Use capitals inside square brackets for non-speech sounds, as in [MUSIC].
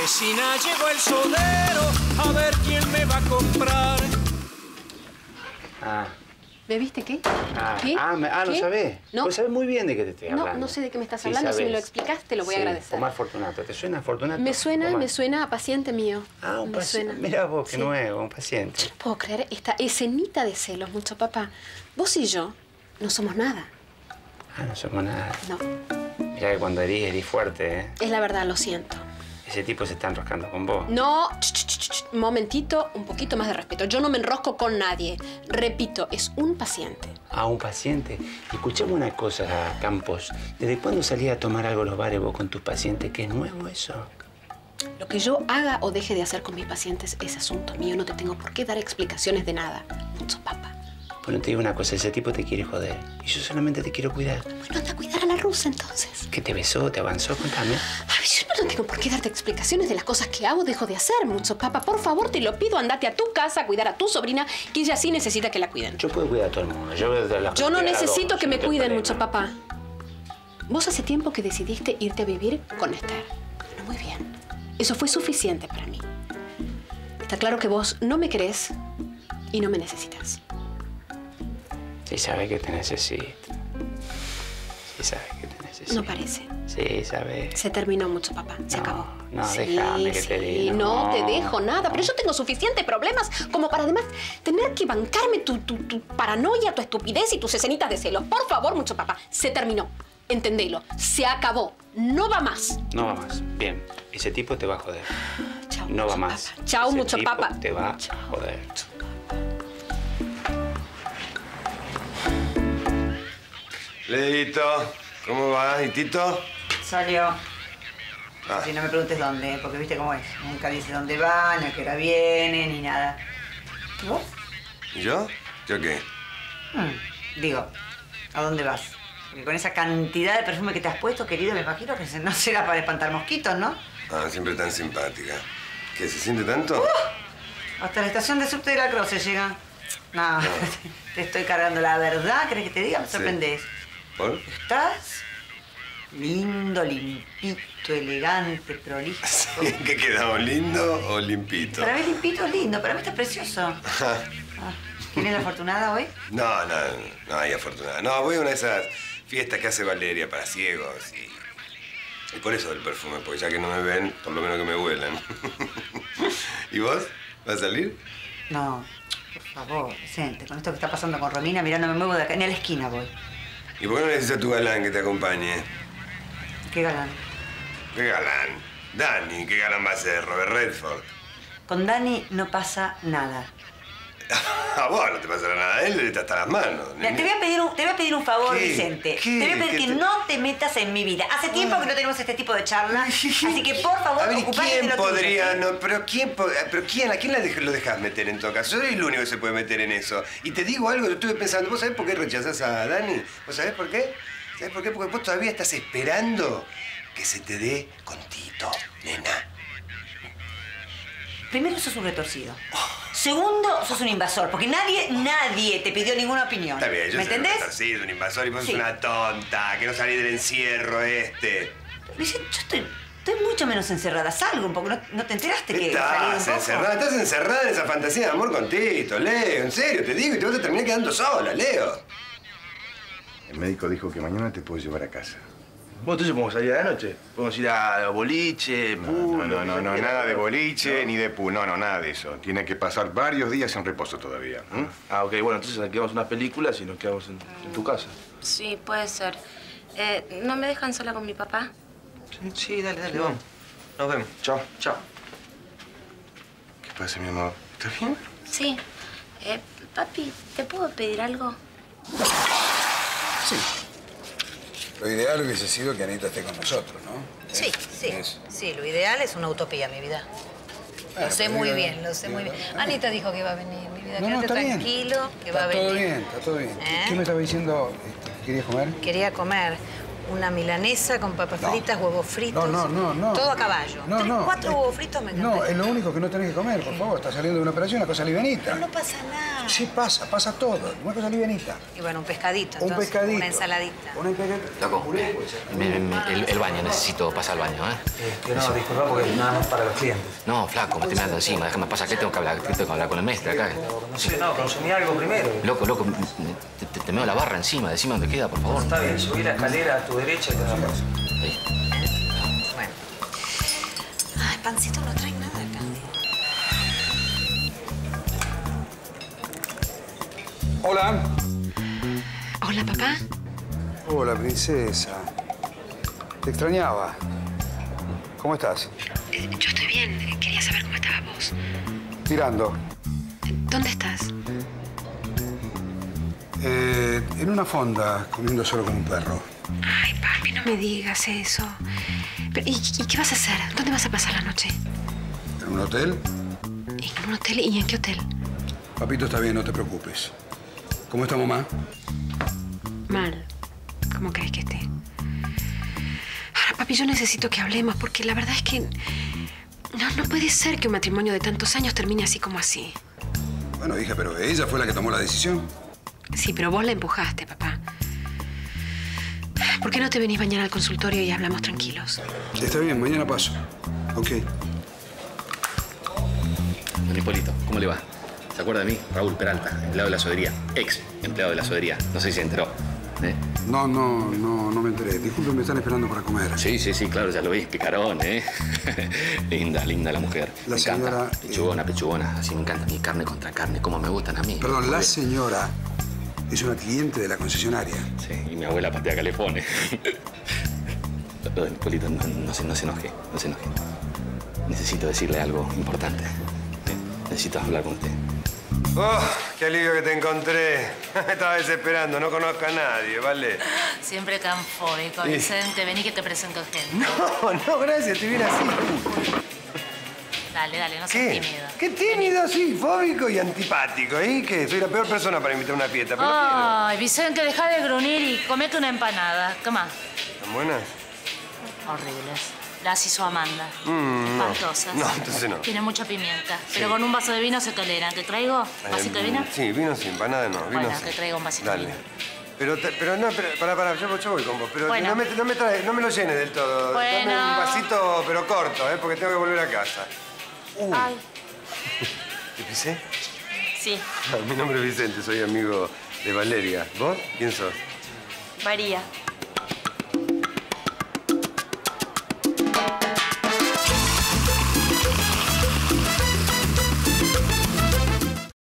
Vecina, llegó el sodero, a ver quién me va a comprar. Ah, ¿Bebiste qué? ah, ¿Qué? ah, me- ah, no ¿Qué? sabés. No. Vos sabés muy bien de qué te estoy No, hablando. no sé de qué me estás Sí, hablando. Si me lo sabés. explicas, te lo voy a Sí, agradecer. Omar Fortunato. ¿Te suena Fortunato? Me suena, Omar. me suena a paciente mío. Ah, un paciente. Mira vos, qué Sí. nuevo, un paciente. No puedo creer esta escenita de celos, mucho papá. Vos y yo no somos nada. Ah, no somos nada. No, Mirá que cuando herís, herís fuerte, ¿eh? es la verdad, lo siento. Ese tipo se está enroscando con vos. No, ch, ch, ch, momentito, un poquito más de respeto. Yo no me enrosco con nadie. Repito, es un paciente. A un paciente. Escuchame una cosa, Campos. ¿Desde cuándo salís a tomar algo los bares vos con tus pacientes? ¿Qué es nuevo eso? Lo que yo haga o deje de hacer con mis pacientes es asunto mío. No te tengo por qué dar explicaciones de nada. Mucho papá. Bueno, te digo una cosa, ese tipo te quiere joder. Y yo solamente te quiero cuidar. Bueno, anda a cuidar a la rusa entonces. ¿Qué te besó? ¿Te avanzó? Contame. Ay, no tengo por qué darte explicaciones de las cosas que hago o dejo de hacer, mucho papá. Por favor, te lo pido, andate a tu casa a cuidar a tu sobrina, que ella sí necesita que la cuiden. Yo puedo cuidar a todo el mundo. Yo, voy a las Yo no necesito que me cuiden mucho, papá. Vos hace tiempo que decidiste irte a vivir con Esther. Bueno, muy bien. Eso fue suficiente para mí. Está claro que vos no me querés y no me necesitas. Sí, sabe que te necesito. Sí, sabe que te necesito. No parece. Sí, sabe. Se terminó mucho, papá. Se No, acabó. no, sí, déjame que sí, te diga. No, te No, dejo nada. Pero yo tengo suficientes problemas como para además tener que bancarme tu, tu, tu paranoia, tu estupidez y tus escenitas de celos. Por favor, mucho papá. Se terminó. Entendelo. Se acabó. No va más. No va más. Bien. Ese tipo te va a joder. Chao. No va mucho más. papá. Chao, Ese mucho tipo papá. Te va Chao. a joder. Leito, ¿cómo va? ¿Y Tito? Salió. Ah. Si no me preguntes dónde, porque viste cómo es. Nunca dice dónde va, ni a qué hora viene, ni nada. ¿Y vos? ¿Y yo? ¿Yo qué? Hmm, Digo, ¿a dónde vas? Porque con esa cantidad de perfume que te has puesto, querido, me imagino que no será para espantar mosquitos, ¿no? Ah, siempre tan simpática. ¿Qué, se siente tanto? Hasta la estación de subte de la Cruz se llega. No, [LAUGHS] te estoy cargando la verdad, ¿crees que te diga? Me Sí. sorprendes. ¿Por? ¿Estás? Lindo, limpito, elegante, prolijo. [LAUGHS] ¿Qué quedamos, lindo o limpito? Para mí limpito es lindo, para mí está precioso. Ah, ¿Quién es la afortunada hoy? No, no, no hay afortunada. No, voy a una de esas fiestas que hace Valeria para ciegos y... Y por eso el perfume, porque ya que no me ven, por lo menos que me huelan. [LAUGHS] ¿Y vos? ¿Vas a salir? No, por favor, Vicente, con esto que está pasando con Romina, mirá, no me muevo de acá, ni a la esquina voy. ¿Y por qué no le dices a tu galán que te acompañe? Qué galán. ¿Qué galán? Dani, ¿qué galán va a ser? Robert Redford. Con Dani no pasa nada. [LAUGHS] A vos no te pasará nada, él está hasta las manos. Mira, te voy a pedir un, te voy a pedir un favor, ¿Qué? Vicente. ¿Qué? Te voy a pedir ¿Qué que te- no te metas en mi vida. Hace tiempo que no tenemos este tipo de charla, [LAUGHS] así que por favor, A ver, ¿y ocupate de ¿quién tuyo, podría, ¿sí? no, pero quién, po- pero quién, a quién la dej- lo dejas meter en todo caso? Yo soy el único que se puede meter en eso. Y te digo algo, yo estuve pensando, ¿vos sabés por qué rechazás a Dani? ¿Vos sabés por qué? ¿Sabés por qué? Porque vos todavía estás esperando que se te dé con Tito, nena. Primero, sos un retorcido. Segundo, sos un invasor, porque nadie, nadie te pidió ninguna opinión. Está bien, yo ¿Me soy entendés? un retorcido, un invasor y vos Sí. sos una tonta, que no salí del encierro este. Vicente, yo estoy, estoy mucho menos encerrada. Salgo un poco, ¿no, no te enteraste que un Estás encerrada, estás encerrada en esa fantasía de amor con Tito, Leo, en serio, te digo, y te vas a terminar quedando sola, Leo. El médico dijo que mañana te puedo llevar a casa. Bueno, entonces podemos salir a la noche. Podemos ir a boliche, No, pool, no, no, no, no, nada de boliche ni de pu, no, no, nada de eso. Tiene que pasar varios días en reposo todavía. Ah, ok, bueno, entonces alquilamos unas películas y nos quedamos en, en tu casa. Sí, puede ser. Eh, ¿No me dejan sola con mi papá? Sí, dale, dale, vamos. Nos vemos. Chao. Chao. ¿Qué pasa, mi amor? ¿Estás bien? Sí. Eh, papi, ¿te puedo pedir algo? Sí. Lo ideal hubiese sido que Anita esté con nosotros, ¿no? Sí, ¿Eh? sí. Sí, lo ideal es una utopía, mi vida. Bueno, Lo sé muy digo- bien, lo sé muy bien. está. Anita dijo que iba a venir, mi vida. No, no, Quédate está bien. tranquilo, que está va a todo venir. bien, está todo bien. ¿Eh? ¿Qué me estaba diciendo? Este, ¿Querías comer? Quería comer Una milanesa con papas No. fritas, huevos fritos. No, no, no, no. Todo a caballo. No, Tres, no. Cuatro eh, huevos fritos me No, encantan. es lo único que no tenés que comer, por favor. Estás saliendo de una operación, una cosa livianita. No pasa nada. Sí pasa, pasa todo. Una cosa livianita. Y bueno, un pescadito, Un pescadito. Una ensaladita. Una ensalada. Loco, me- me- el, el baño, necesito pasar al baño, ¿eh? Que no, disculpa porque nada más para los clientes. No, flaco, me estoy mirando encima, déjame pasar, ¿qué tengo que hablar? ¿Qué tengo que hablar con el mestre acá? No sé, no, consumí algo primero. Loco, loco, me- te, meo la barra encima, decime dónde queda, por favor. Está bien, subí la escalera a tu derecha y te damos. Bueno. Ay, pancito no trae nada acá. Hola. Hola, papá. Hola, princesa. Te extrañaba. ¿Cómo estás? Eh, Yo estoy bien. Quería saber cómo estabas vos. Tirando. ¿Dónde estás? Eh, en una fonda, comiendo solo como un perro. Ay, papi, no me digas eso. Pero, ¿y, y qué vas a hacer? ¿Dónde vas a pasar la noche? ¿En un hotel? ¿En un hotel? ¿Y en qué hotel? Papito está bien, no te preocupes. ¿Cómo está mamá? Mal. ¿Cómo crees que esté? Ahora, papi, yo necesito que hablemos porque la verdad es que... No, no puede ser que un matrimonio de tantos años termine así como así. Bueno, hija, pero ella fue la que tomó la decisión. Sí, pero vos la empujaste, papá. ¿Por qué no te venís mañana al consultorio y hablamos tranquilos? Está bien, mañana paso. Ok. Don Hipólito, ¿cómo le va? ¿Se acuerda de mí? Raúl Peralta, empleado de la sodería. Ex empleado de la sodería. No sé si se enteró. ¿eh? No, no, no, no me enteré. Disculpe, me están esperando para comer. Sí, sí, sí, claro, ya lo vi. Picarón, ¿eh? [LAUGHS] linda, linda la mujer. La me señora, encanta. Pechugona, pechugona. Así me encanta mi carne contra carne, como me gustan a mí. Perdón, la señora es una cliente de la concesionaria. Sí, y mi abuela patea calefones. [LAUGHS] Don Hipólito, no, no se, no se enoje, no se enoje. Necesito decirle algo importante. Necesito hablar con usted. ¡Oh, qué alivio que te encontré! Me [LAUGHS] estaba desesperando, no conozco a nadie, ¿vale? Siempre tan fóbico. Vicente. Vení que te presento gente. [LAUGHS] No, no, gracias, estoy bien así. Dale, dale, no seas ¿Qué? tímido. Qué tímido, sí, fóbico y antipático. ¿Y qué? Soy la peor persona para invitar a una fiesta, pero Ay, Vicente, deja de grunir y comete una empanada. Toma. ¿Están buenas? Horribles. Las hizo Amanda. Mm, no. Espantosas. No, entonces no. Tiene mucha pimienta. Pero con un vaso de vino se toleran. ¿Te traigo? ¿Vasito de vino? Eh, Sí, vino sí, empanada no. Vino Bueno, sí. te traigo un vasito Dale. de vino. Pero, te- pero no, pero, pará, pará, yo, yo voy con vos. Pero Bueno. no, me, no, me trae- no me lo llenes del todo. Dame Bueno. un vasito, pero corto, ¿eh? Porque tengo que volver a casa. Uh, Ay, ¿Te pisé? sí. Mi nombre es Vicente, soy amigo de Valeria. ¿Vos? ¿Quién sos? María.